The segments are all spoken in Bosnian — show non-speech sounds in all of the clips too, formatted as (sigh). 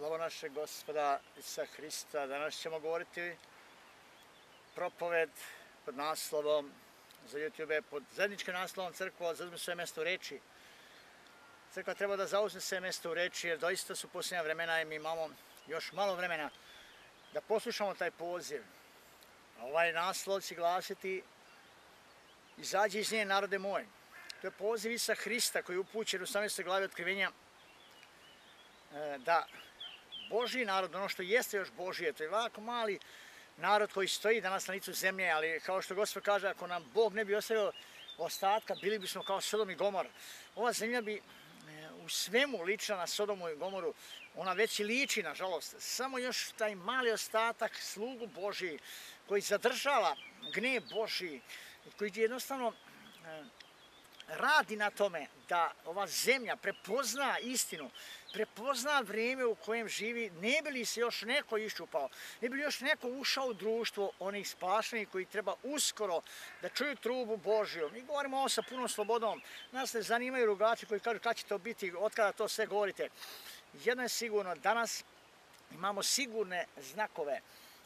Slava naše gospoda Isa Hrista. Danas ćemo govoriti propoved pod naslovom za YouTube, pod zajedničkim naslovom crkva zauzme sve mjesto u reči. Crkva treba da zauzme sve mjesto u reči jer doista su posljednja vremena i mi imamo još malo vremena da poslušamo taj poziv. Ovaj naslov će glasiti izađi iz nje narode moj. To je poziv Isa Hrista koji je upućen u 18. glavi otkrivenja e, da Božji narod, ono što jeste još Božije, to je ovako mali narod koji stoji danas na licu zemlje, ali kao što Gospod kaže, ako nam Bog ne bi ostavio ostatka, bili bismo kao Sodom i Gomor. Ova zemlja bi eh, u svemu ličila na Sodomu i Gomoru, ona već i liči, nažalost. Samo još taj mali ostatak slugu Božiji koji zadržava gnev Božiji, koji jednostavno eh, radi na tome da ova zemlja prepozna istinu, prepozna vrijeme u kojem živi, ne bi li se još neko iščupao, ne bi li još neko ušao u društvo onih spašenih koji treba uskoro da čuju trubu Božiju. Mi govorimo ovo sa punom slobodom, nas ne zanimaju rugači koji kažu kada će to biti, od kada to sve govorite. Jedno je sigurno, danas imamo sigurne znakove,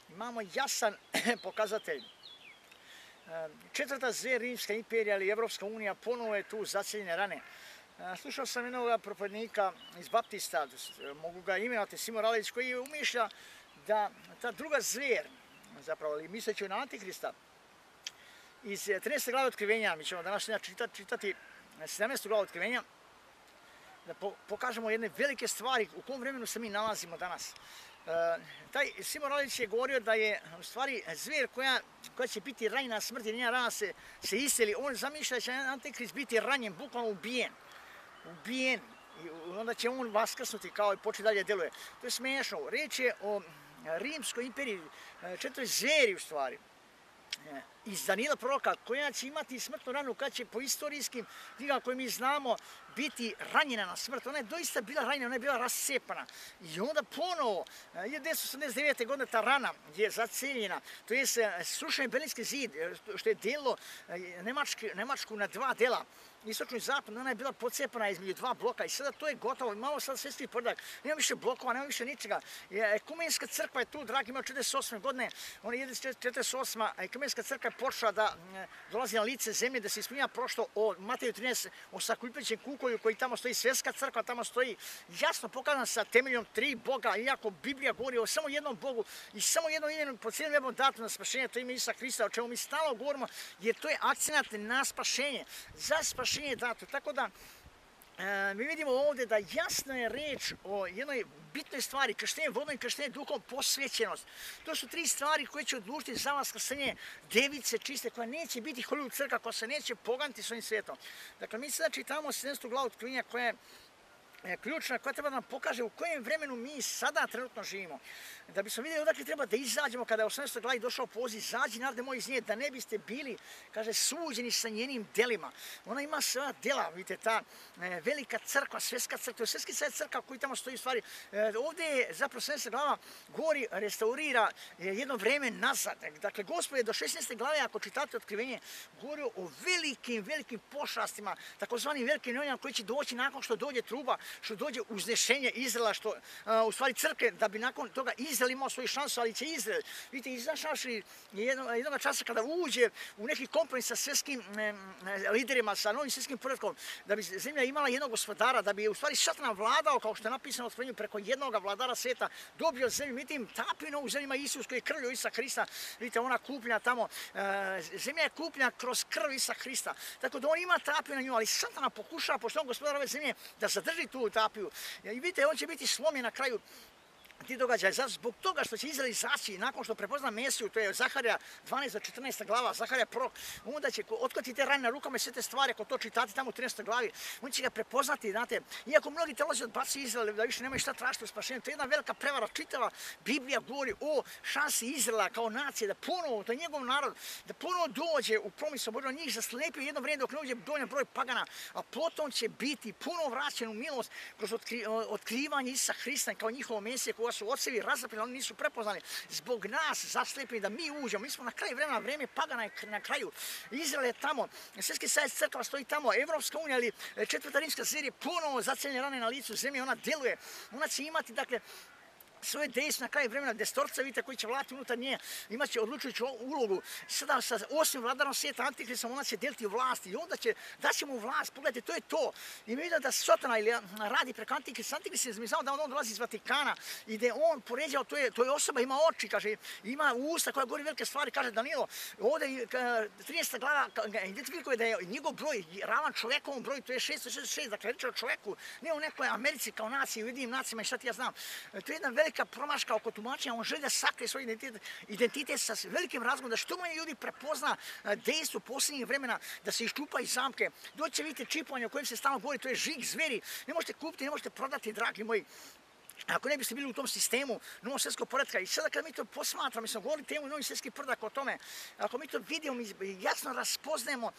imamo jasan (clears throat) pokazatelj ehm, Četvrta zve Rimska imperija ili Evropska unija ponovo je tu zacijeljene rane. Slušao sam jednog propovjednika iz Baptista, e, mogu ga imenovati Simon Ralić, koji je umišlja da ta druga zver, zapravo ali misleći na Antikrista, iz e, 13. glave otkrivenja, mi ćemo danas čitati, čitati 17. glavu otkrivenja, da pokažemo jedne velike stvari u kom vremenu se mi nalazimo danas. E, taj Simon Ralić je govorio da je u stvari zver koja, koja će biti rajna smrti, njena rana se, se iseli. On zamišlja da će Antikrist biti ranjen, bukvalno ubijen. Ubijen. I onda će on vaskrsnuti kao i početi dalje djeluje. To je smiješno. Reč je o rimskoj imperiji, četvrti četvroj zveri u stvari. E, iz Danila proroka, koja će imati smrtnu ranu, kad će po istorijskim knjigama koje mi znamo biti ranjena na smrt. Ona je doista bila ranjena, ona je bila rasepana. I onda ponovo, e, 1989. Godine ta rana je zaceljena, to je e, srušen Berlinski zid, što je delo Nemačku na dva dela istočnu i zapadnu, ona je bila pocijepana između dva bloka i sada to je gotovo, malo sad sve svi podak, nema više blokova, nema više ničega. Ekumenska crkva je tu, dragi, ima 48. godine, ona je 48. Ekumenska crkva je počela da e, dolazi na lice zemlje, da se ispunja prošto o Mateju 13, o Sakupićem kukolju koji tamo stoji, svjetska crkva tamo stoji, jasno pokazana sa temeljom tri Boga, iako Biblija govori o samo jednom Bogu i samo jednom imenu po cijelom nebom datu na spašenje, to ime Isa Hrista, o čemu mi stalo govorimo, jer to je akcenat na spašenje, za spašenje rješenje dato. Tako da, e, mi vidimo ovdje da jasna je reč o jednoj bitnoj stvari, krštenje vodom i krštenje duhom, posvećenost. To su tri stvari koje će odlučiti za vas krštenje device čiste, koja neće biti Hollywood crkva, koja se neće poganti svojim svijetom. Dakle, mi sada čitamo 17. glavu otkrivenja koja je E, ključna, koja treba da nam pokaže u kojem vremenu mi sada trenutno živimo da bismo vidjeli odakle treba da izađemo kada je 18. glavi došao poziv, izađi narode moji iz nje, da ne biste bili, kaže, suđeni sa njenim delima. Ona ima sva dela, vidite, ta e, velika crkva, svjetska crkva, to je sad crkva koji tamo stoji u stvari. E, ovdje je zapravo 17. glava govori, restaurira e, jedno vreme nazad. Dakle, gospod je do 16. glave, ako čitate otkrivenje, govori o velikim, velikim pošastima, takozvanim velikim njonjama koji će doći nakon što dođe truba, što dođe uznešenje Izrela, što u stvari crkve, da bi nakon toga Izrael imao svoju šansu, ali će Izrael, vidite, izašavši jednog, jednog časa kada uđe u neki kompromis sa svjetskim liderima, sa novim svjetskim poredkom, da bi zemlja imala jednog gospodara, da bi u stvari satana vladao, kao što je napisano od preko jednog vladara svijeta, dobio zemlju, vidim, tapino u zemljima zemlju Isus koji je krvio Isa Hrista, vidite, ona kupnja tamo, e, zemlja je kupnja kroz krv Isa Hrista, tako da on ima tapio na nju, ali satana pokušava, pošto on gospodar ove zemlje, da zadrži tu tapiju. I vidite, on će biti slomljen na kraju ti događaj, zbog toga što će Izrael izaći nakon što prepozna Mesiju, to je Zaharija 12. 14. glava, Zaharija prorok, onda će otkoti te rane na rukama i sve te stvari, ako to čitate tamo u 13. glavi, on će ga prepoznati, znate, iako mnogi teolozi odbaci Izrael, da više nemaju šta tražiti u spašenju, to je jedna velika prevara, čitava Biblija govori o šansi Izraela kao nacije, da ponovo, to je njegov narod, da ponovo dođe u promisu, Božo, njih zaslepi jedno vrijeme dok ne uđe donjan broj pagana, a potom će biti puno vraćen u milost kroz otkrivanje Isa Hrista kao njihovo mesije, koja su ocevi razapili, oni nisu prepoznali zbog nas zaslepili da mi uđemo. Mi smo na kraju vremena, vreme pagana je na kraju. Izrael je tamo, Svjetski sajec crkva stoji tamo, Evropska unija ili e, četvrta rimska serija, ponovo zaceljene rane na licu zemlje, ona deluje. Ona će imati, dakle, svoje dejstvo na kraju vremena destorca, vidite, koji će vladati unutar nje, imaće odlučujuću ulogu. Sada sa osim vladarom svijeta Antikristom, ona će deliti vlast i onda će, da će mu vlast, pogledajte, to je to. I mi vidimo da Sotana ili radi preko Antikrista, Antikrist mi znamo da on, on dolazi iz Vatikana i da on poređao, to je, to je osoba, ima oči, kaže, ima usta koja govori velike stvari, kaže Danilo, ovdje e, 13. glava identifikuje da je njegov broj ravan čovjekovom broju, to je 666, dakle, reče o čovjeku, ne u nekoj Americi kao naciji, vidim nacima i šta ti ja znam. E, to je jedna velika promaška oko tumačenja, on želi da sakrije svoj identitet, identitet sa velikim razgledom, da što manje ljudi prepozna e, dejstvo posljednjih vremena, da se iščupa iz zamke. Doće vidite čipovanje o kojem se stalno govori, to je žig zveri, ne možete kupiti, ne možete prodati, dragi moji. Ako ne biste bili u tom sistemu novog svjetskog poredka i sada kad mi to posmatramo, mi smo govorili temu novi svjetski poredak o tome, ako mi to vidimo, mi jasno raspoznajemo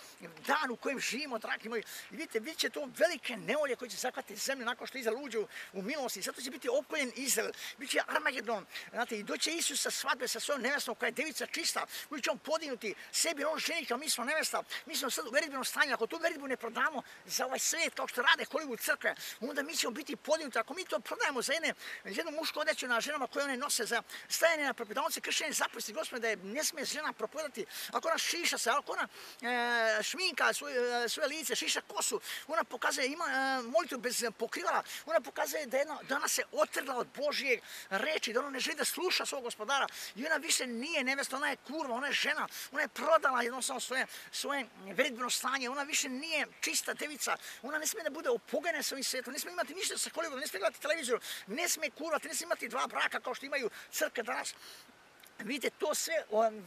dan u kojem živimo, dragi moji, i vidite, vidite će to velike neolje koje će zakvati zemlju nakon što Izrael uđe u milosti, zato će biti opoljen Izrael, bit će Armagedon, znate, i doće Isus sa svadbe sa svojom nevestom koja je devica čista, koju će on podinuti sebi, on ženi kao mi smo nevesta, mi smo sad u veritbenom stanju, ako tu veritbu ne prodamo za ovaj svet kao što rade Hollywood crkve, onda mi ćemo biti podinuti, ako mi to prodajemo za jedne jednu mušku odeću na ženama koje one nose za stajanje na propredavnice kršćenje zapusti gospodine da je ne smije žena propodati ako ona šiša se, ako ona e, šminka svoje, e, svoje lice, šiša kosu, ona pokazuje, ima e, molitvu bez pokrivala, ona pokazuje da, jedno, da ona se otrgla od Božije reči, da ona ne želi da sluša svog gospodara. I ona više nije nevesta, ona je kurva, ona je žena, ona je prodala jednostavno svoje, svoje vredbeno stanje, ona više nije čista devica, ona ne smije da bude opogane svojim svijetom, ne smije imati ništa sa koliko, ne smije gledati televizor, ne smije kurvati, ne smije imati dva braka kao što imaju crkve danas. Vidite, to sve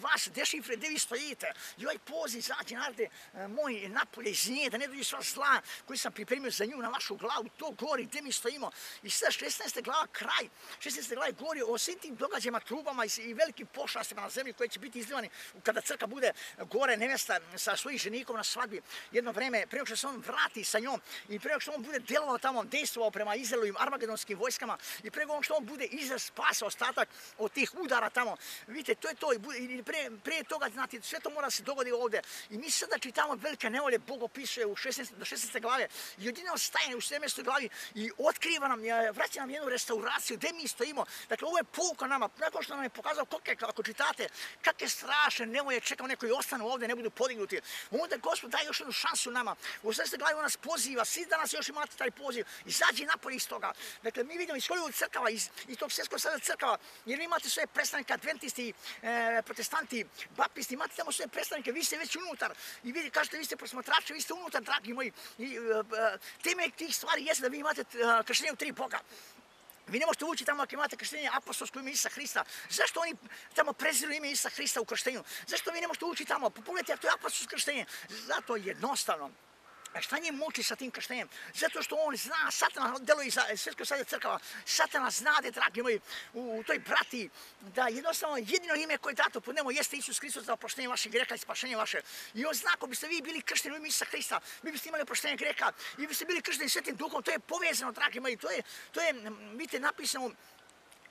vas dešifre gdje vi stojite. I ovaj poziv, znači, narode, e, moj napolje iz nje, da ne dođe sva zla koji sam pripremio za nju na vašu glavu, to gori, gdje mi stojimo. I sada 16. glava, kraj, 16. glava gori o svim tim događajima, trubama i velikim pošastima na zemlji koje će biti izlivani kada crka bude gore nevesta sa svojim ženikom na svadbi. Jedno vreme, prije što se on vrati sa njom i prije što on bude delovao tamo, dejstvovao prema Izraelovim armagedonskim vojskama i prije što on bude Izrael spasa ostatak od tih udara tamo, vidite, to je to, i pre, pre toga, znate, sve to mora se dogodi ovde. I mi sada čitamo velike nevolje, Bog opisuje u 16, do 16. glave, i jedino staje u 17. glavi i otkriva nam, e, vraća nam jednu restauraciju, gde mi stojimo. Dakle, ovo je pouka nama, nakon što nam je pokazao kolike, ako čitate, kakve strašne nevolje čekao neko i ostanu ovde, ne budu podignuti. Onda Gospod daje još jednu šansu nama. U 16. glavi on nas poziva, svi danas još imate taj poziv, izađi napolje iz toga. Dakle, mi vidimo iz koliko crkava, iz, iz tog svjetskog sada crkava, jer imate svoje predstavnike adventisti, e, protestanti, baptisti, imate tamo svoje predstavnike, vi ste već unutar i vi kažete vi ste prosmatrači, vi ste unutar, dragi moji. I, e, e, tih stvari jeste da vi imate e, krštenje u tri Boga. Vi ne možete ući tamo ako imate krštenje apostolsko ime Isa Hrista. Zašto oni tamo preziru ime Isa Hrista u krštenju? Zašto vi ne možete ući tamo? Pa pogledajte, to je apostolsko krštenje. Zato jednostavno. A šta nje muči sa tim krštenjem? Zato što on zna, satana deluje za svjetskoj sada crkava, satana zna da, dragi moji, u, u toj brati, da jednostavno jedino ime koje je dato pod nemo jeste Isus Hristos za oproštenje vaših greka i spašenje vaše. I on zna, ako biste vi bili kršteni u ime Isusa Hrista, vi biste imali oproštenje greka i biste bili kršteni svetim duhom, to je povezano, dragi moji, to je, to je, vidite, napisano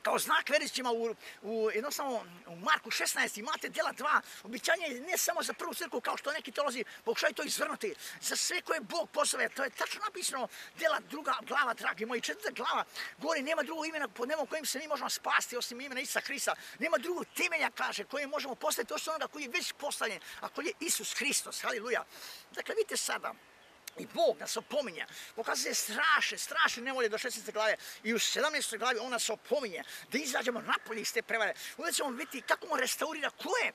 kao znak verićima u, u, jednostavno u Marku 16 imate djela dva, običanje ne samo za prvu crkvu kao što neki teolozi pokušaju to izvrnuti, za sve koje Bog pozove, to je tačno napisano djela druga glava, dragi moji, četvrta glava, govori nema drugog imena pod nebom kojim se mi možemo spasti osim imena Isa Hrista, nema drugog temelja, kaže, koje možemo postaviti osim onoga koji je već postavljen, a koji je Isus Hristos, haliluja. Dakle, vidite sada, I Bog nas opominje, pokazuje strašne, strašne nevolje do 16. glave i u 17. glavi ona se opominje da izađemo napolje iz te prevare. Uvijek ćemo vidjeti kako on restaurira ko je,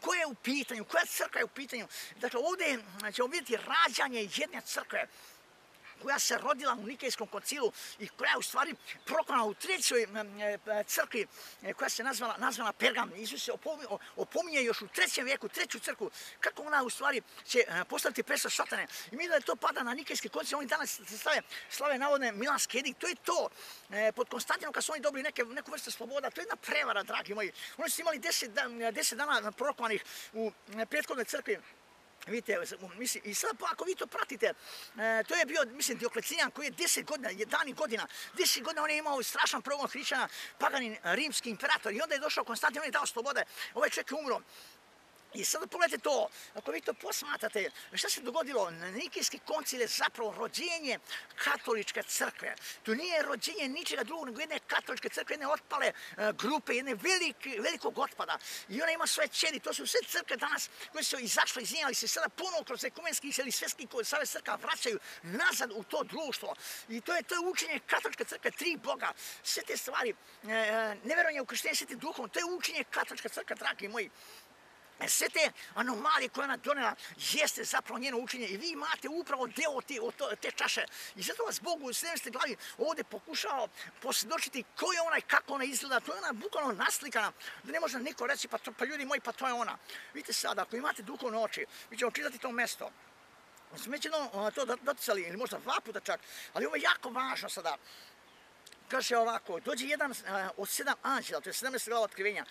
ko je u pitanju, koja crkva je u pitanju. Dakle, ovdje ćemo vidjeti rađanje jedne crkve koja se rodila u Nikejskom koncilu i koja je u stvari proklana u trećoj e, crkvi e, koja se nazvala, nazvala Pergam. Isus se opominje još u trećem vijeku, treću crkvu, kako ona u stvari će e, postaviti presa satane. I mi da je to pada na Nikejski koncil, oni danas slave, slave navodne Milanski edik, to je to. E, pod Konstantinom kad su oni dobili neke, neku vrstu sloboda, to je jedna prevara, dragi moji. Oni su imali deset, deset dana prokovanih u prethodnoj crkvi, Vidite, mislim, i sad pa ako vi to pratite, e, to je bio, mislim, Dioklecijan koji je deset godina, je dani godina, deset godina on je imao strašan progon hrišćana, pagani rimski imperator i onda je došao Konstantin, on je dao slobode, ovaj čovjek je umro. I sada pogledajte to, ako vi to posmatrate, šta se dogodilo? Nikijski koncil je zapravo rođenje katoličke crkve. To nije rođenje ničega drugog nego jedne katoličke crkve, jedne otpale uh, grupe, jedne velike, velikog otpada. I ona ima svoje čeri, to su sve crkve danas koje su izašle iz nje, ali se sada puno kroz ekumenski ili svjetski savjet crkva vraćaju nazad u to društvo. I to je to je učenje katoličke crkve, tri boga. Sve te stvari, e, e, neverovanje u krštenje, sve te duhom, to je učenje katoličke crkve, dragi moji. E, sve te anomalije koje ona donela jeste zapravo njeno učenje i vi imate upravo deo te, te, te čaše. I zato vas Bog u 17. glavi ovdje pokušao posvjedočiti ko je ona i kako ona izgleda. To je ona bukvalno naslikana, da ne može niko reći pa, to, pa ljudi moji pa to je ona. Vidite sada, ako imate duhovne oči, mi ćemo čitati to mesto. Mi ćemo to doticali, ili možda dva puta čak, ali ovo je jako važno sada. Kaže ovako, dođe jedan od sedam anđela, to je 17. glava otkrivenja,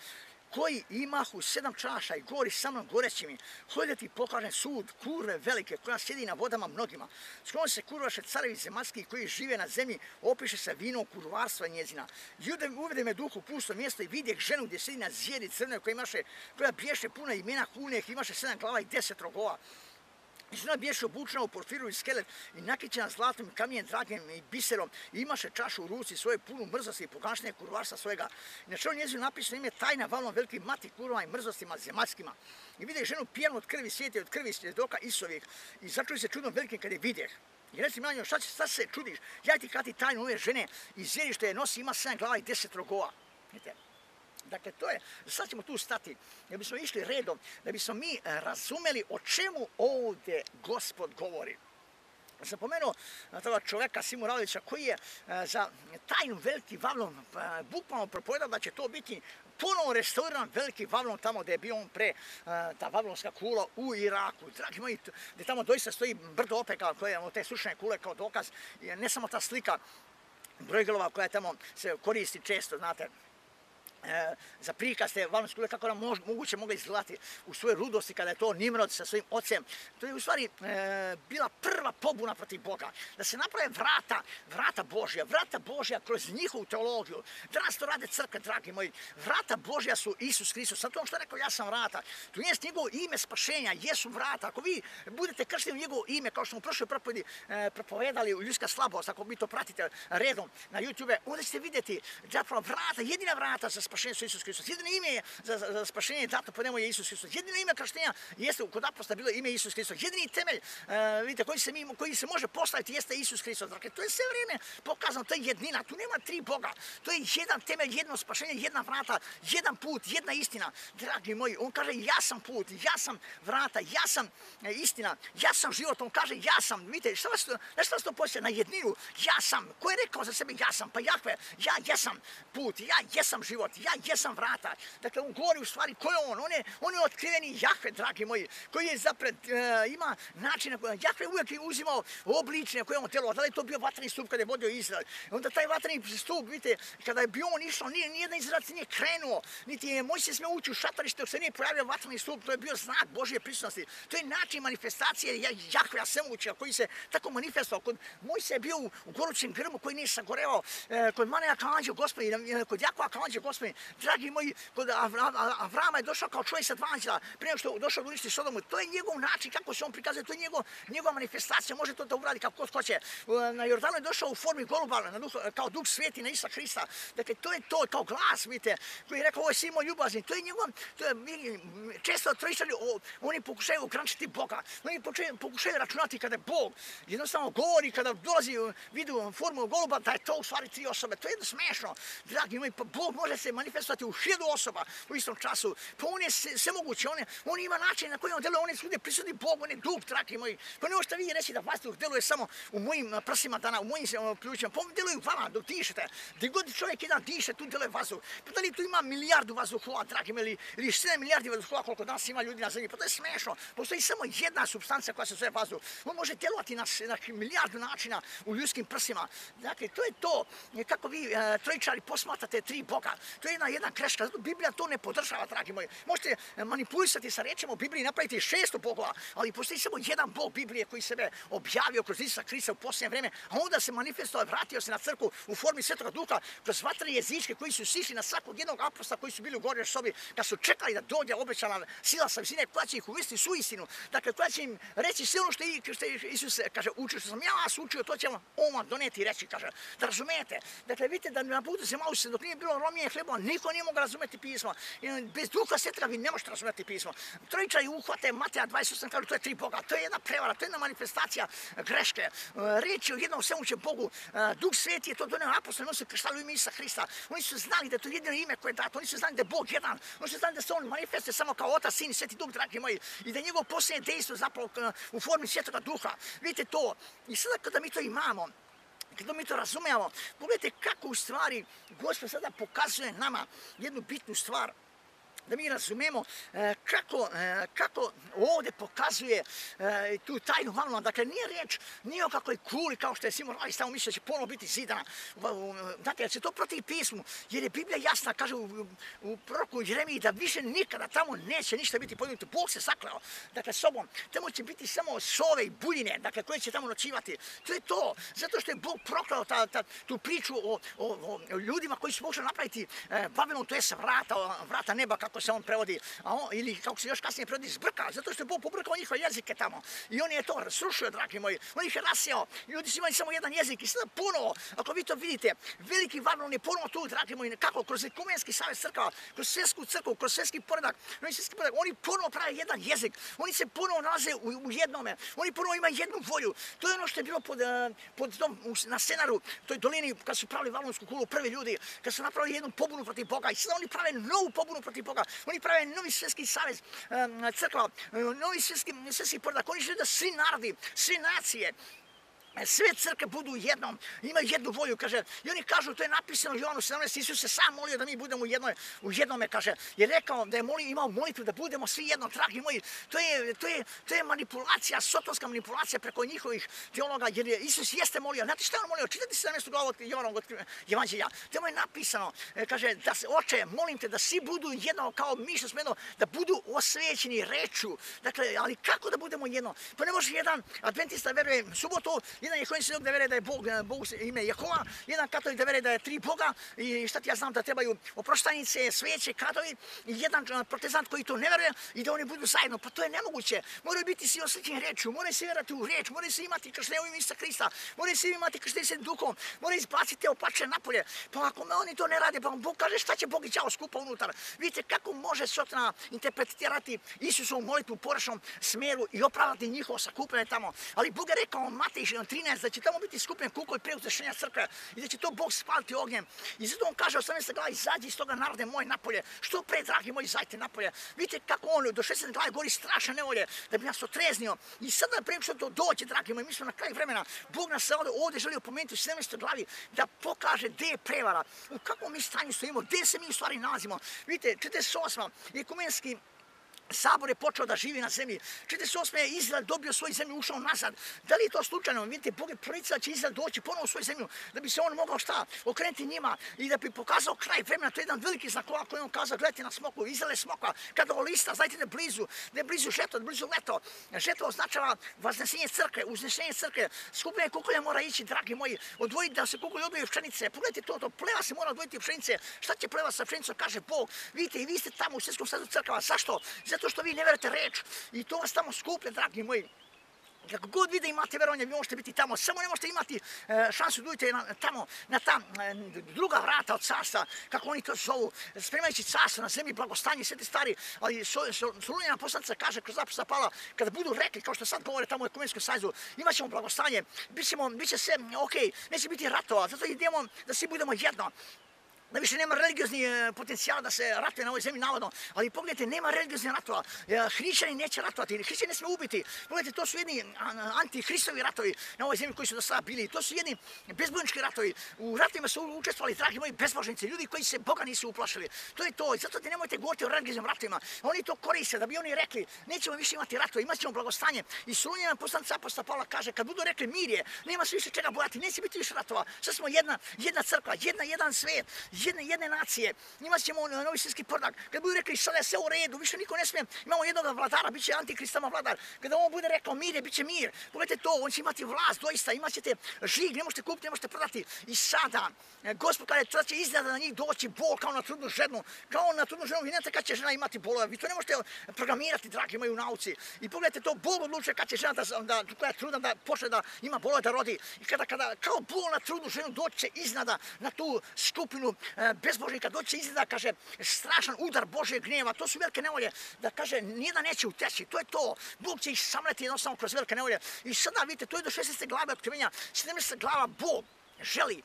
koji imahu sedam čaša i gori sa mnom goreći mi, hojde ti pokažem sud kurve velike koja sjedi na vodama mnogima. Sklon se kurvaše carevi zemaljski koji žive na zemlji, opiše se vino kurvarstva njezina. Jude uvede me duh u pusto mjesto i vidjeh ženu gdje sjedi na zjeri crne koja, imaše, koja biješe puna imena kunijeh, imaše sedam glava i deset rogova. I žena biješe obučena u porfiru i skelet i nakićena zlatom i kamijen dragim i biserom i imaše čašu u ruci svoje punu mrzosti i pogašnje kurvarstva svojega. I na čelu njezinu napisano ime tajna valom veliki mati kurva i mrzostima zemaljskima. I vide ženu pijanu od krvi svijete, od krvi svjedoka Isovih i začuli se čudom velikim kada je vidjeh. I reci manje, šta, šta se čudiš? Ja ti krati tajnu ove žene i zvijeri što je nosi ima 7 glava i 10 rogova. Vidite? Dakle, to je, sad ćemo tu stati, da bismo išli redom, da bismo mi eh, razumeli o čemu ovdje gospod govori. Sam pomenuo eh, toga čoveka Simu Radovića koji je eh, za tajnu veliki Vavlon bukvalno propovedao da će to biti ponovo restauriran veliki Vavlon tamo gdje je bio on pre ta Vavlonska kula u Iraku. Dragi moji, gdje tamo doista stoji brdo opeka koje je ono, te sušne kule kao dokaz. Ne samo ta slika brojgelova koja tamo se koristi često, znate, e, za prikaste valonske kule, kako nam mož, moguće mogla izgledati u svojoj rudosti kada je to Nimrod sa svojim ocem. To je u stvari e, bila prva pobuna protiv Boga. Da se naprave vrata, vrata Božja, vrata Božja kroz njihovu teologiju. Danas to rade crkve, dragi moji. Vrata Božja su Isus Hristos. Sa tom što je rekao, ja sam vrata. To je njegovo ime spašenja, jesu vrata. Ako vi budete kršteni u njegovo ime, kao što smo u prošloj propovedi e, propovedali u ljudska slabost, ako vi to pratite redom na YouTube, onda ćete vidjeti zapravo vrata, jedina vrata za spašenje su Isus Hristos. Jedino ime je za, za, za spašenje dato po njemu je Isus Hristos. Jedino ime krštenja jeste kod apostola bilo ime Isus Hristos. Jedini temelj, uh, vidite, koji se, mi, koji se može postaviti jeste Isus Hristos. Dakle, to je sve vrijeme pokazano, to je jednina, tu nema tri Boga. To je jedan temelj, jedno spašenje, jedna vrata, jedan put, jedna istina. Dragi moji, on kaže ja sam put, ja sam vrata, ja sam e, istina, ja sam život. On kaže ja sam, vidite, šta vas, šta vas to posjeća na jedninu? Ja sam, ko je rekao za sebe ja sam? Pa Jahve, ja jesam put, ja jesam život, ja jesam vrata. Dakle, on govori u stvari ko je on. On je, on je otkriveni Jahve, dragi moji, koji je zapred, e, ima način na Jahve uvijek je uzimao oblične koje on telo. Da li je to bio vatreni stup kada je vodio Izrael? Onda taj vatreni stup, vidite, kada je bio on išao, nije, nijedan Izraelac nije krenuo, niti je moj se smio ući u šatarište, dok se nije pojavio vatreni stup, to je bio znak Božje prisutnosti. To je način manifestacije Jahve, a koji se tako manifestovao. Kod moj se je bio u, u gorućem grmu koji nije sagorevao, e, kod Maneja Kalanđe, gospodin, kod Jakova Kalanđe, gospodin, dragi moji, kod Avrama je došao kao čovjek sa dva anđela, prije što je došao do uništi Sodomu. To je njegov način kako se on prikazuje, to je njegov, njegova manifestacija, može to da uradi kako kod hoće. Na Jordanu je došao u formi goluba, na duh, kao duh sveti na Isa Hrista. Dakle, to je to, kao glas, vidite, koji je rekao, ovo je Simo ljubazni. To je njegov, to je, mi, često trojičani, oni pokušaju ukrančiti Boga. Oni pokušaju računati kada je Bog jednostavno govori, kada dolazi, vidu formu goluba, da je to u stvari tri osobe. To je jedno smešno. Dragi moji, pa Bog može se manifestovati u hiljadu osoba u istom času. Pa on je sve moguće, on, je, on ima način na koji on deluje, on je svugdje prisutni Bog, on je duh, dragi moji. Pa ne možete vi reći da vas duh deluje samo u mojim prsima dana, u mojim ključima, ono, pa on deluje u vama dok dišete. Gdje god čovjek jedan diše, tu deluje vazduh. Pa da li tu ima milijardu vazduhova, dragi moji, ili 7 milijardi vazduhova koliko danas ima ljudi na zemlji, pa to je smešno. Postoji samo jedna substanca koja se zove vazduh. On može djelovati na, na milijardu načina u ljudskim prsima. Dakle, to je to kako vi uh, trojičari posmatrate tri Boga. To je jedna, jedna kreška. zato Biblija to ne podržava, dragi moji. Možete eh, manipulisati sa rečima u Bibliji, napraviti šesto bogova, ali postoji samo jedan bog Biblije koji sebe objavio kroz Isusa Krista u posljednje vreme, a onda se manifestovao, vratio se na crku u formi Svetoga Duha, kroz vatre jezičke koji su sišli na svakog jednog apostola koji su bili u gornjoj sobi, kad su čekali da dođe obećana sila sa visine, koja će ih uvesti su istinu, dakle koja će im reći sve ono što, i, što Isus kaže, učio što sam ja vas učio, to će vam on vam doneti i reći, kaže, da razumete? Dakle, vidite da na putu se malo se, dok nije bilo romije hleba, niko nije mogu razumeti pismo. Bez duha svetra vi ne možete razumeti pismo. Trojiča i uhvate Mateja 28, kažu to je tri Boga, to je jedna prevara, to je jedna manifestacija greške. E, riječ je o jednom svemućem Bogu, e, Duh Sveti je to donio apostol, oni su krštali u ime Isa Hrista. Oni su znali da to jedino ime koje je dato, oni su znali da je Bog jedan, oni su znali da se on manifestuje samo kao Otac, Sin i Sveti Duh, dragi moji, i da je njegov posljednje dejstvo zapravo e, u formi svjetoga Duha. Vidite to, i sada kada mi to imamo, kada mi to razumijemo, pogledajte kako u stvari Gospod sada pokazuje nama jednu bitnu stvar, da mi razumemo e, kako, e, kako ovdje pokazuje e, tu tajnu valnu. Dakle, nije riječ nije o kakvoj kuli kao što je Simon Ali stavio mislio da će ponovno biti zidana. Dakle, se to protiv pismu, jer je Biblija jasna, kaže u, u proroku Jeremiji da više nikada tamo neće ništa biti podignuto. Bog se sakrao, dakle, sobom. Tamo će biti samo sove i buljine, dakle, koje će tamo noćivati. To je to, zato što je Bog proklao ta, ta, tu priču o, o, o ljudima koji su moželi napraviti e, Babilon, to je vrata, vrata neba, kako se on prevodi, a on, ili kako se još kasnije prevodi, zbrka, zato što je Bog pobrkao njihove jezike tamo. I on je to srušio, dragi moji, on ih je rasio, ljudi su imali samo jedan jezik i sada puno, ako vi to vidite, veliki varnon je puno tu, dragi moji, kako, kroz ekumenski savjet crkava, kroz svjetsku crkvu, kroz svjetski poredak, oni, svjetski poredak, oni puno prave jedan jezik, oni se puno nalaze u, u jednome, oni puno imaju jednu volju. To je ono što je bilo pod, eh, pod tom, na scenaru, toj dolini, kad su pravili valonsku kulu, prvi ljudi, kad su napravili jednu pobunu protiv Boga. I sada oni prave novu pobunu protiv Boga, црква, они правеа нови светски савез, црква, нови светски, светски подаконишли да сви народи, синарди, нации, E, sve crkve budu jednom, imaju jednu volju, kaže, i oni kažu, to je napisano u Jovanu 17, Isus se sam molio da mi budemo u, jednoj, u jednome, kaže, je rekao da je molio, imao molitvu da budemo svi jedno, dragi moji, to je, to je, to je manipulacija, sotonska manipulacija preko njihovih teologa, jer je Isus jeste molio, znate šta je on molio, čitati 17. glavu Jovanog evanđelja, tamo je napisano, e, kaže, da se, oče, molim te da svi budu jedno, kao mi što smo jedno, da budu osvećeni reču, dakle, ali kako da budemo jedno, pa ne može jedan adventista veruje subotu, jedan je koji se da vere da je Bog, eh, Bog ime Jehova, jedan katolik da vere da je tri Boga i šta ti ja znam da trebaju oproštanice, sveće, kadovi, i jedan eh, protestant koji to ne veruje i da oni budu zajedno. Pa to je nemoguće. Moraju biti svi osličeni rečju, moraju se verati u reč, moraju se imati kršne u ime Krista, moraju se imati kršne sa duhom, moraju izbaciti te opače napolje. Pa ako me oni to ne rade, pa Bog kaže šta će Bog i čao skupa unutar. Vidite kako može sotna interpretirati Isusovu molitvu u porešnom smeru i opravati njihovo sakupljanje tamo. Ali Bog je rekao Matej 13, da će tamo biti skupljen kukolj pre uzrešenja crkve i da će to Bog spaliti ognjem. I zato on kaže, 18. glava, izađi iz toga narode moj napolje. Što pre, dragi moji, izađite napolje. Vidite kako on do 16. glava gori strašne nevolje da bi nas otreznio. I sada prije što to dođe, dragi moji, mi smo na kraju vremena, Bog nas se ovdje, ovdje želi opomenuti u 17. glavi da pokaže gdje je prevara, u kakvom mi stanju stojimo, gdje se mi u stvari nalazimo. Vidite, 48. ekumenski Sabor je počeo da živi na zemlji. 48. je Izrael dobio svoju zemlju, ušao nazad. Da li je to slučajno? Vidite, Bog je pronicila će Izrael doći ponovo u svoju zemlju, da bi se on mogao šta okrenuti njima i da bi pokazao kraj vremena. To je jedan veliki znak koji on kazao, gledajte na smoku, Izrael je smoka. Kada ovo lista, znajte da je blizu, da je blizu žeto, da je blizu leto. Žeto označava vaznesenje crkve, uznesenje crkve. Skupljenje kukulja mora ići, dragi moji, odvojiti da se kukulje odvoje pšenice. Pogledajte to, to pleva se mora odvojiti pšenice. Šta će pleva sa pšenicom, kaže Bog. Vidite, i vi ste tamo u svjetskom sadu crkava. Zašto? Zato što vi ne verujete reč. I to vas tamo skuplja, dragi moji. Kako god vi da imate verovanje, vi možete biti tamo, samo ne možete imati e, šansu da uđete na, tamo, na ta e, druga vrata od carstva, kako oni to zovu, spremajući carstvo na zemlji, blagostanje, sve te stvari, ali Solunjena poslanica kaže kroz zapis zapala, kada budu rekli, kao što sad govore tamo u ekumenskom sajzu, imat ćemo blagostanje, bit, ćemo, bit će sve, ok, neće biti ratova, zato idemo da svi budemo jedno da više nema religiozni e, potencijal da se ratuje na ovoj zemlji navodno, ali pogledajte, nema religiozni ratova. E, hrišćani neće ratovati, hrišćani ne sme ubiti. Pogledajte, to su jedni antihristovi ratovi na ovoj zemlji koji su do sada bili. To su jedni bezbožnički ratovi. U ratovima su učestvovali, dragi moji, bezbožnici, ljudi koji se Boga nisu uplašili. To je to. I zato te nemojte govoriti o religioznim ratovima. Oni to koriste da bi oni rekli, nećemo više imati ratove, imat ćemo blagostanje. I Solunjena poslanica apostola Pavla kaže, kad budu rekli mir je, nema se više čega bojati, neće biti više ratova. Sad smo jedna, jedna crkva, jedna, jedan svet, jedne, jedne nacije. Njima ćemo novi svjetski poredak. Kad budu rekli sada je sve u redu, više niko ne smije, imamo jednog vladara, bit će antikristama vladar. Kada on bude rekao mir je, bit će mir. Pogledajte to, on će imati vlast, doista, imat ćete žig, ne možete kupiti, ne možete prodati. I sada, e, gospod gospod je to će iznada na njih doći bol kao na trudnu ženu. Kao na trudnu ženu, vi ne kad će žena imati bolove. Vi to ne možete e, programirati, dragi moji u nauci. I pogledajte to, bol odlučuje kad će žena da, da, koja je trudna da počne da ima bolove da rodi. I kada, kada kao bol na trudnu ženu doće iznada na tu skupinu E, bezbožnika, doće izgleda, kaže, strašan udar Božeg gnjeva. To su velike nevolje. Da kaže, nijedan neće uteći. To je to. Bog će ih samleti jednostavno kroz velike nevolje. I sada vidite, to je do 16. glave otkrivenja. 17. glava Bog želi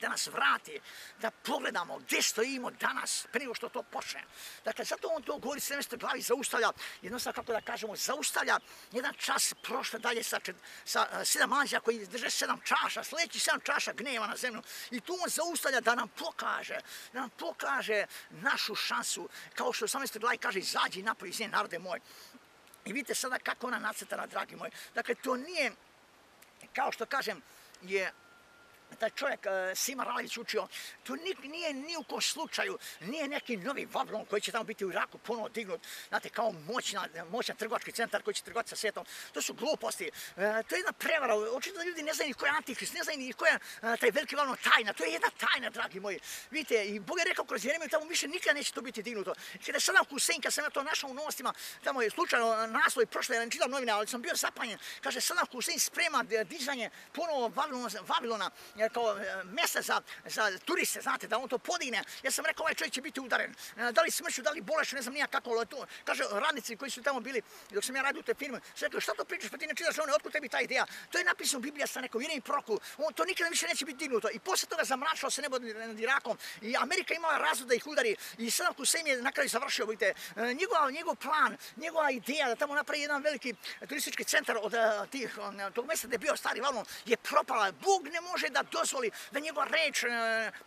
da nas vrati, da pogledamo gdje stojimo danas, prije što to počne. Dakle, zato on to govori 17. glavi, zaustavlja, jednostavno kako da kažemo, zaustavlja jedan čas prošle dalje sa, sa uh, sedam anđa koji drže sedam čaša, sljedeći sedam čaša gneva na zemlju. I tu on zaustavlja da nam pokaže, da nam pokaže našu šansu, kao što 18. glavi kaže, izađi napoj iz nje, narode moj. I vidite sada kako ona nacetana, dragi moji. Dakle, to nije, kao što kažem, je taj čovjek uh, Sima Ralić učio, to nije ni u kom slučaju, nije neki novi Vablon koji će tamo biti u Iraku ponovo dignut, znate, kao moćna, moćan trgovački centar koji će trgovati sa svijetom. To su gluposti, uh, to je jedna prevara, očito da ljudi ne znaju ni ko je Antikrist, ne znaju ni ko je uh, taj veliki Vablon tajna, to je jedna tajna, dragi moji. Vidite, i Bog je rekao kroz Jeremiju, tamo više nikada neće to biti dignuto. Kada je sada Husein, kad sam ja to našao u novostima, tamo je slučajno naslov i prošle, ja ne čitam novine, ali sam bio zapanjen, kaže sada Husein sprema dizanje ponovo Vavilona, Vavilona kao e, mjesta za, za turiste, znate, da on to podigne. Ja sam rekao, ovaj čovjek će biti udaren. E, da li smrću, da li bolešću, ne znam nija kako, ali to. Kaže, radnici koji su tamo bili, dok sam ja radio u te firme, su rekli, šta to pričaš, pa ti ne čitaš one, otkud tebi ta ideja? To je napisano u Biblija sa nekom vjerenim proku, on, to nikada više neće biti dignuto. I posle toga zamračilo se nebo nad Irakom i Amerika imala razlog da ih udari i Saddam Hussein je na kraju završio, vidite, e, njegov, njegov plan, njegova ideja da tamo napravi jedan veliki turistički centar od tih, tog mjesta gdje je bio stari Valon, je propala. Bog ne može da dozvoli da njegova reč e,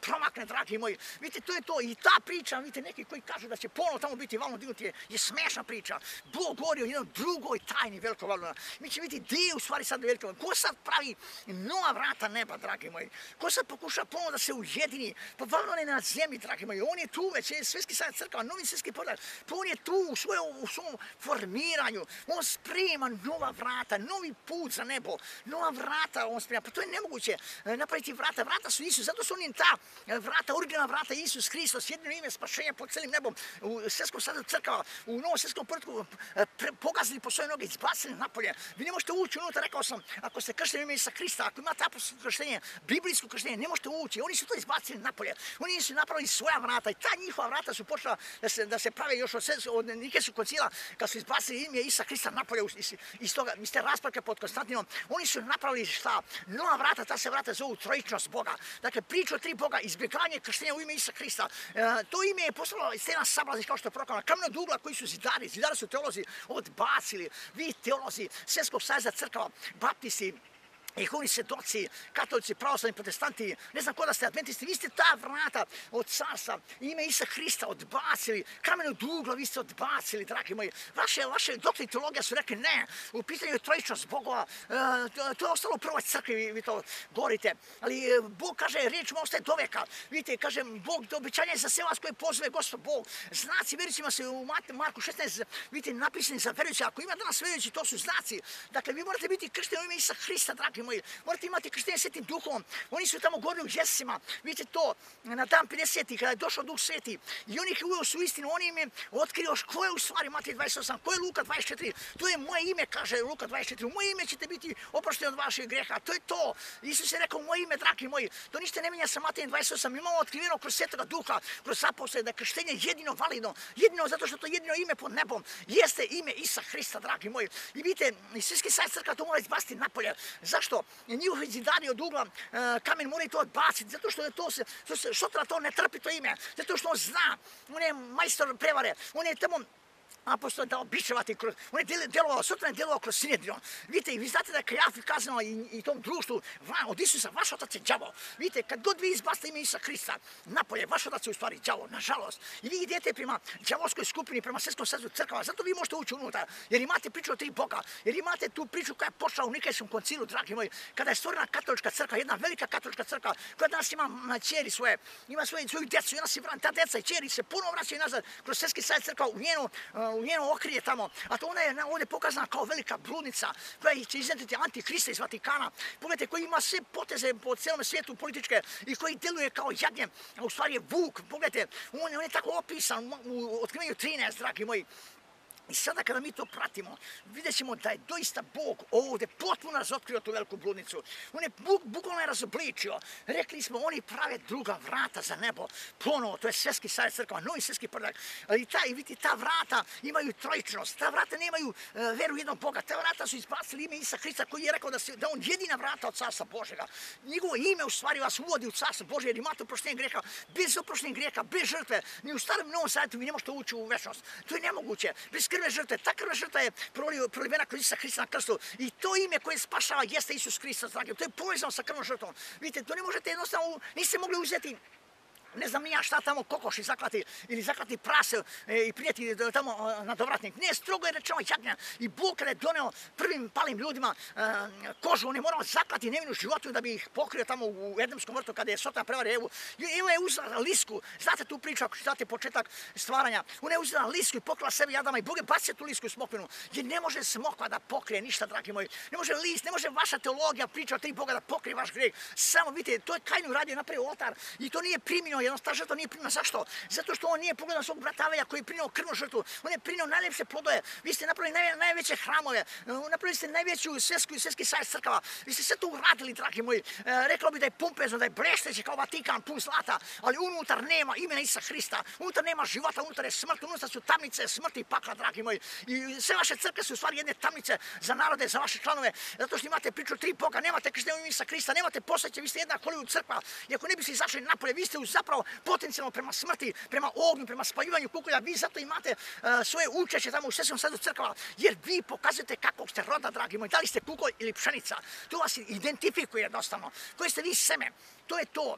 promakne, dragi moji. Vidite, to je to. I ta priča, vidite, neki koji kažu da će ponovo tamo biti valno dignuti, je, je smešna priča. Bog govori o jednom drugoj tajni velikog valona. Mi će vidjeti gdje je u stvari sad veliko valona. Ko sad pravi nova vrata neba, dragi moji? Ko sad pokuša ponovo da se ujedini? Pa valon je na zemlji, dragi moji. On je tu već, je svjetski sad crkva, novi svjetski podak. Pa on je tu u svojom, u svom formiranju. On sprema nova vrata, novi put za nebo. Nova vrata on sprema. Pa to je nemoguće e, Napravo napraviti vrata. Vrata su Isus, zato su oni ta e, vrata, originalna vrata Isus Hristos, jedino ime spašenja pod celim nebom. U svjetskom sadu crkava, u novom svjetskom poredku e, pogazili po svoje noge, izbacili napolje. Vi ne možete ući unutra, rekao sam, ako ste kršteni ime Isa Hrista, ako imate apostolsko krštenje, biblijsko krštenje, ne možete ući. Oni su to izbacili napolje. Oni su napravili svoja vrata i ta njihova vrata su počela da se, da se prave još od, od Nike su koncila, kad su izbacili ime Isa Hrista napolje iz, iz toga, iz te rasprke pod Konstantinom. Oni su napravili šta? Nova vrata, ta se vrata zovu trojičnost Boga. Dakle, priča o tri Boga, izbjeganje krštenja u ime Isa Hrista. E, to ime je poslalo stena sablazi kao što je prokavano. Kamna dugla koji su zidari, zidari su teolozi odbacili. Vi teolozi Svjetskog sajza crkava, baptisti, I oni se katolici, pravoslavni protestanti, ne znam ko da ste adventisti, vi ste ta vrata od carstva, ime Isa Hrista odbacili, kamenu duglo vi ste odbacili, dragi moji. Vaše, vaše doktori teologija su rekli ne, u pitanju je trojičnost Bogova, e, to, je ostalo u prvoj crkvi, vi, vi to govorite. Ali e, Bog kaže, riječ mu ostaje do veka. Vidite, kaže, Bog, to običanje za sve vas koje pozove Gospod Bog. Znaci verujućima se u Marku 16, vidite, napisani za verujući. Ako ima danas vjerujući, to su znaci. Dakle, vi morate biti kršteni u ime Isa Hrista, dragi moji, morate imati krštenje svetim duhom. Oni su tamo gorili u jesima, vidite to, na dan 50. kada je došao duh sveti. I oni ih uveo su istinu, oni im je otkrio ko je u stvari Matej 28, ko je Luka 24. To je moje ime, kaže Luka 24. U moje ime ćete biti oprošteni od vaših greha. To je to. Isus je rekao, moje ime, dragi moji, to ništa ne menja sa Matej 28. Imamo otkriveno kroz svetoga duha, kroz apostole, da je krštenje jedino validno. Jedino zato što to jedino ime pod nebom jeste ime Isa Hrista, dragi moji. I vidite, i svjetski sajt crkva to mora izbasti napolje. Zašto? Njihovi zidari od ugla e, kamen moraju to odbaciti, zato što je to se, što se, šotra to ne trpi to ime, zato što on zna, on je majstor prevare, on je tamo apostol da običavati kroz, on je djelovao, sutra je djelovao kroz Sinedrion. Vidite, vi znate da je Kajafi kazano i, i tom društvu od Isusa, vaš otac je džavo. Vidite, kad god vi izbacite ime Isusa Hrista napolje, vaš otac je u stvari džavo, nažalost. I vi idete prema djavoskoj skupini, prema svjetskom sazu crkava, zato vi možete ući unutra, jer imate priču o tri Boga, jer imate tu priču koja je pošla u Nikajskom koncilu, dragi moji, kada je stvorena katolička crkva, jedna velika katolička crkva, koja danas ima čeri svoje, ima svoje, svoju djecu, i ona se ta djeca i čeri se puno vraćaju nazad kroz svjetski sajt crkva u njenu, u njeno okrije tamo, a to ona je ovdje pokazana kao velika bludnica koja će iznetiti antikrista iz Vatikana. Pogledajte, koji ima sve poteze po cijelom svijetu političke i koji deluje kao jadnje, a u stvari je Vuk. Pogledajte, on, on je tako opisan u otkrivenju 13, dragi moji. I sada kada mi to pratimo, vidjet ćemo da je doista Bog ovdje potpuno razotkrio tu veliku bludnicu. On je buk, bukvalno je razobličio. Rekli smo, oni prave druga vrata za nebo. Ponovo, to je svjetski savjet crkva, novi svjetski prdak. E, I ta, i ta vrata imaju trojičnost. Ta vrata nemaju uh, veru jednog Boga. Ta vrata su izbacili ime Isa Hrista koji je rekao da, se, da on jedina vrata od Carstva Božega. Njegovo ime u stvari vas uvodi u Carstvo Božje jer imate oproštenje greha. Bez oproštenja greha, bez žrtve, ni u starom novom savjetu vi ne možete ući u večnost. To je nemoguće. Bez krve žrtve. Ta krve žrtva je prolivena kroz Isusa Hrista na krstu. I to ime koje spašava jeste Isus Hrista. To je povezano sa krvnom žrtvom. Vidite, to ne možete jednostavno, niste mogli uzeti ne znam nija šta tamo kokoši zaklati ili zaklati prase e, i prijeti e, tamo e, na dovratnik. Ne, strogo je rečeno jagnja. I Bog je doneo prvim palim ljudima e, kožu, oni je morao zaklati nevinu životu da bi ih pokrio tamo u Edemskom vrtu kada je Sotan prevari Evu. I je uzela lisku, znate tu priču ako čitate početak stvaranja, ona je uzela lisku i pokrila sebi Adama i Bog je bacio tu lisku i smokvinu. Jer ne može smokva da pokrije ništa, dragi moji. Ne može list, ne može vaša teologija priča o tri Boga da pokrije vaš greh. Samo vidite, to je Kajnu radio napravio oltar i to nije primio jednostavno ta žrtva nije primio. Zašto? Zato što on nije pogledao svog brata Avelja koji je primio krvnu žrtvu. On je primio najljepše plodoje. Vi ste napravili naj, najveće hramove. E, napravili ste najveću svjetsku, svjetski sajt crkava. Vi ste sve to uradili, dragi moji. E, reklo bi da je pompezno, da je brešteće kao Vatikan, pun zlata, ali unutar nema imena Isa Hrista. Unutar nema života, unutar je smrt, unutar su tamnice smrti i pakla, dragi moji. I sve vaše crkve su u stvari jedne tamnice za narode, za vaše članove. Zato što imate priču tri Boga, nemate krštenju Isa Hrista, nemate posjeće, vi ste jedna koliju crkva. I ako ne bi se izašli napolje, vi ste zapravo potencijalno prema smrti, prema ognju, prema spaljivanju kukolja, vi zato imate uh, svoje učeće tamo u svetskom sadu crkva, jer vi pokazujete kakvog ste roda, dragi moji, da li ste kukolj ili pšenica. To vas identifikuje jednostavno. Koje ste vi seme? To je to.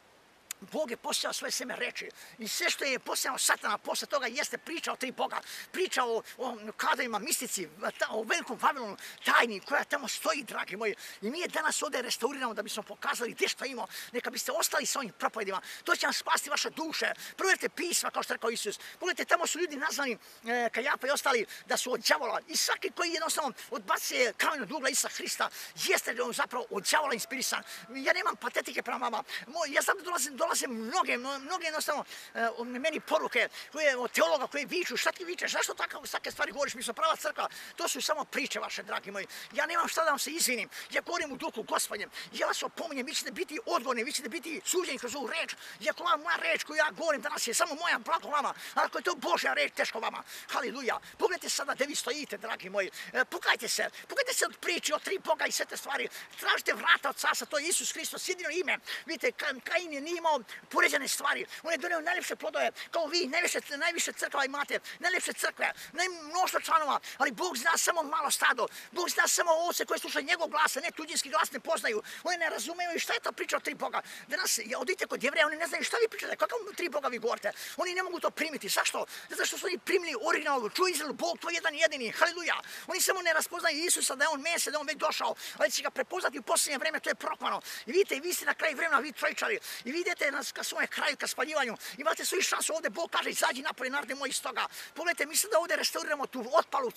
Bog je posjao svoje seme reči. I sve što je posjao satana posle toga jeste priča o tri Boga. Priča o, o kadovima, mistici, ta, o velikom Vavilonu, tajni koja tamo stoji, dragi moji. I mi je danas ovdje restauriramo da bismo pokazali gdje što imamo. Neka biste ostali sa ovim propovedima. To će vam spasti vaše duše. Provjerite pisma, kao što rekao Isus. Pogledajte, tamo su ljudi nazvani e, Kajapa i ostali da su od djavola. I svaki koji jednostavno odbacije od ugla Isa Hrista jeste da on zapravo od djavola inspirisan. Ja nemam patetike prema vama. Ja znam da dolazim, dolazim dolaze mnoge, mnoge jednostavno uh, meni poruke koje, od teologa koji viču, šta ti vičeš, zašto tako svake stvari govoriš, mi smo prava crkva, to su samo priče vaše, dragi moji. Ja nemam šta da vam se izvinim, ja govorim u duhu gospodnjem, ja vas opominjem, vi ćete biti odgovorni, vi ćete biti suđeni kroz ovu reč, iako ova moja reč koju ja govorim danas je samo moja blago vama, a ako je to Božja reč, teško vama, haliluja. Pogledajte sada gdje vi stojite, dragi moji, eh, e, pokajte se, pokajte se od priče od tri Boga i sve te stvari, tražite vrata od sasa, to je Isus Hristos, jedino ime, vidite, Kain je nije imao poređane stvari. On je donio najljepše plodove, kao vi, najviše, najviše crkva imate, najljepše crkve, najmnoštvo članova, ali Bog zna samo malo stado. Bog zna samo ovce koje slušaju njegov glas, a ne tuđinski glas ne poznaju. Oni ne razumiju šta je ta priča o tri Boga. Danas, ja odite kod jevreja, oni ne znaju šta vi pričate, kakav tri Boga vi govorite. Oni ne mogu to primiti. Zašto? Zato što su oni primili originalno, čuj Izrael, Bog, to je jedan jedini, haliluja. Oni samo ne raspoznaju Isusa da je on mese, da on već došao, ali će ga prepoznati u posljednje vreme, to je prokvano. I vidite, vi ste na kraju vremena, vi trojčari. I vidite nas ka svoje kraju, ka spaljivanju. Imate svoju šansu ovdje, Bog kaže, izađi napolje, narde moji iz toga. Pogledajte, mislim da ovdje restauriramo tu otpalu